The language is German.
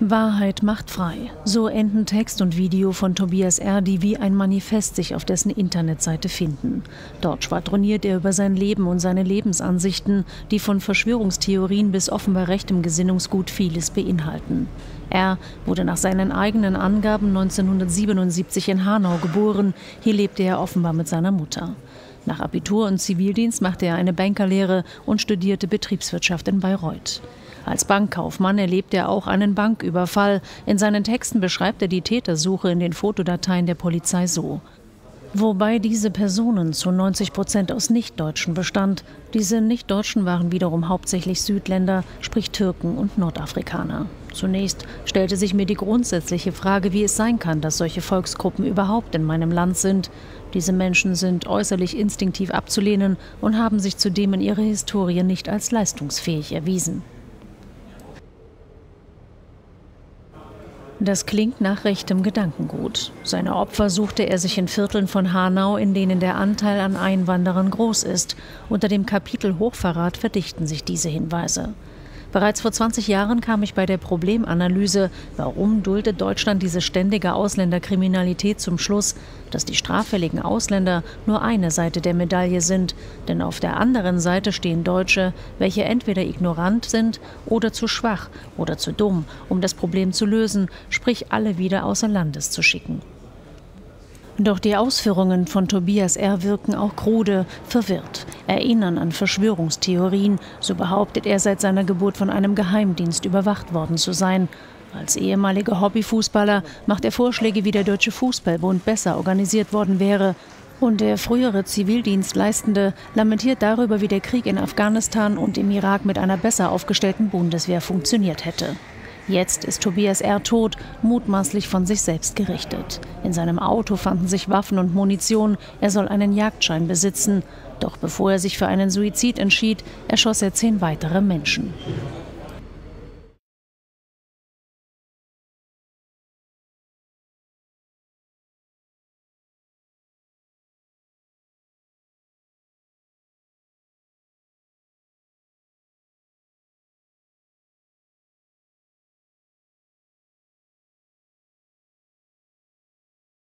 Wahrheit macht frei. So enden Text und Video von Tobias R., die wie ein Manifest sich auf dessen Internetseite finden. Dort schwadroniert er über sein Leben und seine Lebensansichten, die von Verschwörungstheorien bis offenbar rechtem Gesinnungsgut vieles beinhalten. Er wurde nach seinen eigenen Angaben 1977 in Hanau geboren. Hier lebte er offenbar mit seiner Mutter. Nach Abitur und Zivildienst machte er eine Bankerlehre und studierte Betriebswirtschaft in Bayreuth. Als Bankkaufmann erlebt er auch einen Banküberfall. In seinen Texten beschreibt er die Tätersuche in den Fotodateien der Polizei so. Wobei diese Personen zu 90 Prozent aus Nichtdeutschen bestand. Diese Nichtdeutschen waren wiederum hauptsächlich Südländer, sprich Türken und Nordafrikaner. Zunächst stellte sich mir die grundsätzliche Frage, wie es sein kann, dass solche Volksgruppen überhaupt in meinem Land sind. Diese Menschen sind äußerlich instinktiv abzulehnen und haben sich zudem in ihrer Historie nicht als leistungsfähig erwiesen. Das klingt nach rechtem Gedankengut. Seine Opfer suchte er sich in Vierteln von Hanau, in denen der Anteil an Einwanderern groß ist. Unter dem Kapitel Hochverrat verdichten sich diese Hinweise. Bereits vor 20 Jahren kam ich bei der Problemanalyse, warum duldet Deutschland diese ständige Ausländerkriminalität zum Schluss, dass die straffälligen Ausländer nur eine Seite der Medaille sind, denn auf der anderen Seite stehen Deutsche, welche entweder ignorant sind oder zu schwach oder zu dumm, um das Problem zu lösen, sprich alle wieder außer Landes zu schicken. Doch die Ausführungen von Tobias R. wirken auch krude, verwirrt, erinnern an Verschwörungstheorien. So behauptet er seit seiner Geburt von einem Geheimdienst überwacht worden zu sein. Als ehemaliger Hobbyfußballer macht er Vorschläge, wie der Deutsche Fußballbund besser organisiert worden wäre. Und der frühere Zivildienstleistende lamentiert darüber, wie der Krieg in Afghanistan und im Irak mit einer besser aufgestellten Bundeswehr funktioniert hätte. Jetzt ist Tobias R. tot, mutmaßlich von sich selbst gerichtet. In seinem Auto fanden sich Waffen und Munition. Er soll einen Jagdschein besitzen. Doch bevor er sich für einen Suizid entschied, erschoss er zehn weitere Menschen.